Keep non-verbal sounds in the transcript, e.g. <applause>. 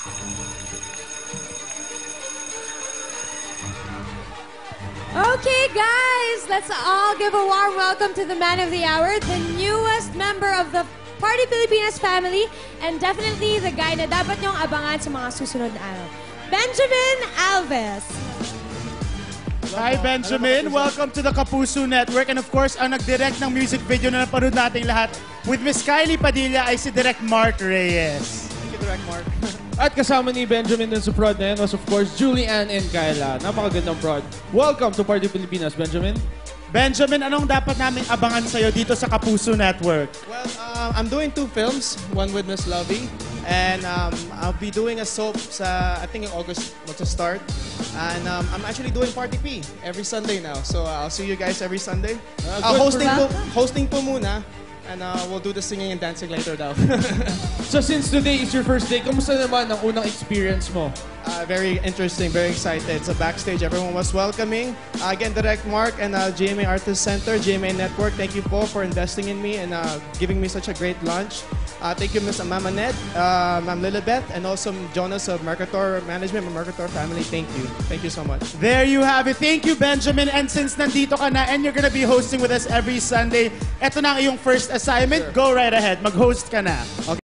Okay, guys, let's all give a warm welcome to the man of the hour, the newest member of the Party Pilipinas family, and definitely the guy na dapat niyong abangan sa mga susunod na araw. Benjamin Alves. Hi Benjamin, welcome to the Kapuso Network and of course ang nag-direct ng music video na napanood nating lahat with Miss Kylie Padilla ay si Direct Mark Reyes. Direct Mark. <laughs> At kasama ni Benjamin dun sa prod na yan was of course Julianne and Kyla. Napakagandang prod. Welcome to Party Pilipinas, Benjamin. Benjamin, anong dapat naming abangan sa'yo dito sa Kapuso Network? well, um, I'm doing two films, one with Miss Lovey, and um, I'll be doing a soap sa, I think in August magsa-start. And um, I'm actually doing Party P every Sunday now. So uh, I'll see you guys every Sunday. Ah, Uh, good hosting, po, hosting po muna. And uh, we'll do the singing and dancing later daw. <laughs> So since today is your first day, kamusta naman ang unang experience mo? Uh, very interesting, very excited. So backstage, everyone was welcoming. Uh, again, Direct Mark and uh, GMA Artist Center, GMA Network, thank you po for investing in me and uh, giving me such a great launch. Uh, thank you, Miss Mama Ned, uh, Ma'am Lilibeth, and also Jonas of Mercator Management, Mercator Family. Thank you. Thank you so much. There you have it. Thank you, Benjamin. And since nandito ka na and you're gonna be hosting with us every Sunday, eto na ang iyong first assignment. Go right ahead. Mag-host ka na. Okay.